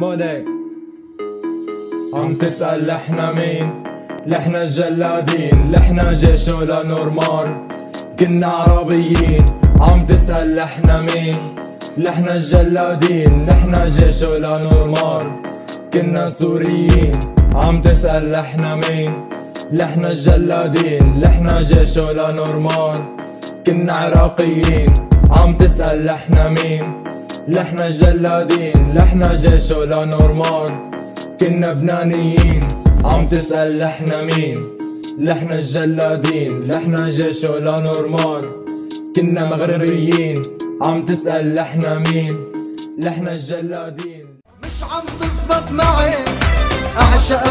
مودي عم تسأل لحنا مين؟ لحنا الجلادين لحنا جيش ولا normal؟ كلنا عربيين عم تسأل لحنا مين؟ لحنا الجلادين لحنا جيش ولا normal؟ كلنا سوريين عم تسأل لحنا مين؟ لحنا الجلادين لحنا جيش ولا normal؟ كلنا عراقيين عم تسأل لحنا مين؟ لحنا الجلادين لحنا جيش ولا normal كلنا لبنانيين عم تسأل لحنا مين؟ لحنا الجلادين لحنا جيش ولا normal كلنا مغربيين عم تسأل لحنا مين؟ لحنا الجلادين. مش عم تزبط معي أعشق